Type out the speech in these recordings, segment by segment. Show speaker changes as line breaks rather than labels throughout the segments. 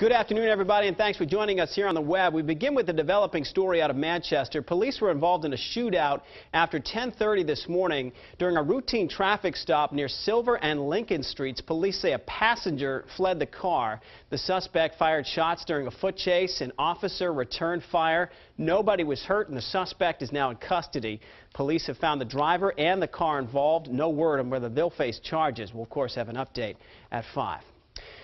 Good afternoon, everybody, and thanks for joining us here on the web. We begin with a developing story out of Manchester. Police were involved in a shootout after 10:30 this morning during a routine traffic stop near Silver and Lincoln Streets. Police say a passenger fled the car. The suspect fired shots during a foot chase. An officer returned fire. Nobody was hurt, and the suspect is now in custody. Police have found the driver and the car involved. No word on whether they'll face charges. We'll, of course, have an update at 5.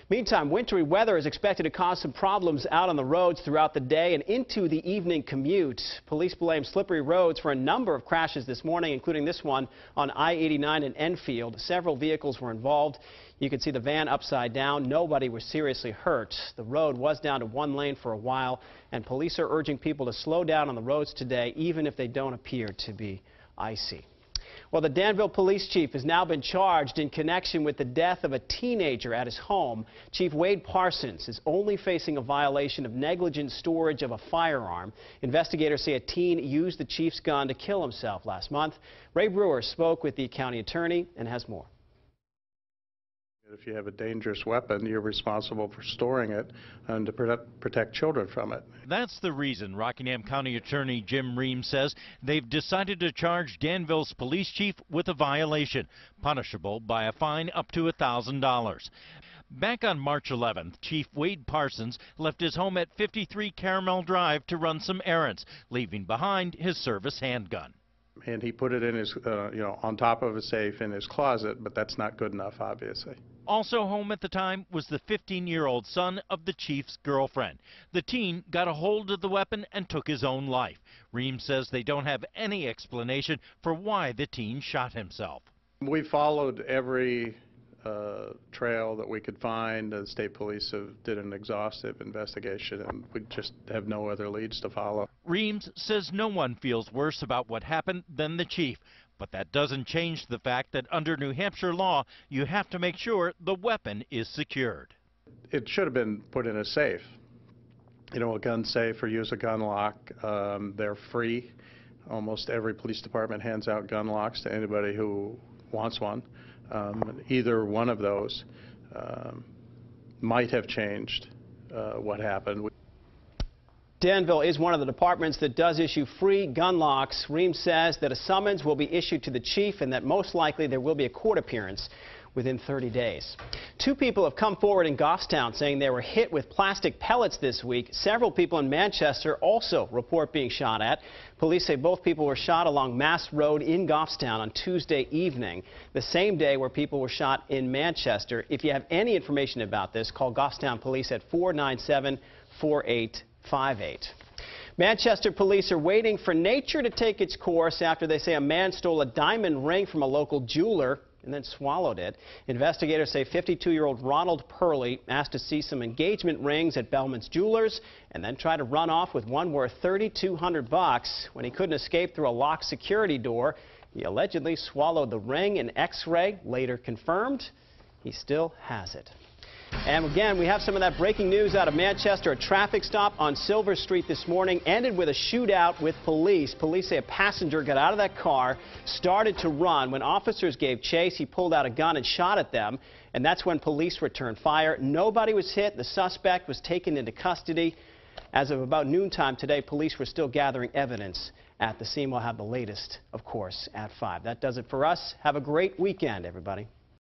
Meantime, wintry weather is expected to cause some problems out on the roads throughout the day and into the evening commute. Police blame slippery roads for a number of crashes this morning, including this one on I-89 in Enfield. Several vehicles were involved. You can see the van upside down. Nobody was seriously hurt. The road was down to one lane for a while, and police are urging people to slow down on the roads today, even if they don't appear to be icy. Well, the Danville police chief has now been charged in connection with the death of a teenager at his home. Chief Wade Parsons is only facing a violation of negligent storage of a firearm. Investigators say a teen used the chief's gun to kill himself last month. Ray Brewer spoke with the county attorney and has more.
If you have a dangerous weapon, you're responsible for storing it and to protect children from it.
That's the reason Rockingham County Attorney Jim Reams says they've decided to charge Danville's police chief with a violation, punishable by a fine up to $1,000. Back on March 11th, Chief Wade Parsons left his home at 53 Caramel Drive to run some errands, leaving behind his service handgun
and he put it in his, uh, you know, on top of a safe in his closet, but that's not good enough, obviously.
Also home at the time was the 15-year-old son of the chief's girlfriend. The teen got a hold of the weapon and took his own life. Reams says they don't have any explanation for why the teen shot himself.
We followed every uh, trail that we could find. The state police have, did an exhaustive investigation, and we just have no other leads to follow.
Reams says no one feels worse about what happened than the chief, but that doesn't change the fact that under New Hampshire law, you have to make sure the weapon is secured.
It should have been put in a safe. You know, a gun safe or use a gun lock. Um, they're free. Almost every police department hands out gun locks to anybody who wants one. Um, either one of those um, might have changed uh, what happened.
Danville is one of the departments that does issue free gun locks. Reams says that a summons will be issued to the chief and that most likely there will be a court appearance within 30 days. Two people have come forward in Goffstown saying they were hit with plastic pellets this week. Several people in Manchester also report being shot at. Police say both people were shot along Mast Road in Goffstown on Tuesday evening, the same day where people were shot in Manchester. If you have any information about this, call Goffstown Police at 497 4858. Manchester police are waiting for nature to take its course after they say a man stole a diamond ring from a local jeweler and then swallowed it. Investigators say 52-year-old Ronald Purley asked to see some engagement rings at Bellman's Jewelers and then tried to run off with one worth 3,200 bucks. When he couldn't escape through a locked security door, he allegedly swallowed the ring. An X-ray later confirmed he still has it. And again, we have some of that breaking news out of Manchester. A traffic stop on Silver Street this morning ended with a shootout with police. Police say a passenger got out of that car, started to run. When officers gave chase, he pulled out a gun and shot at them. And that's when police returned fire. Nobody was hit. The suspect was taken into custody. As of about noontime today, police were still gathering evidence at the scene. We'll have the latest, of course, at 5. That does it for us. Have a great weekend, everybody.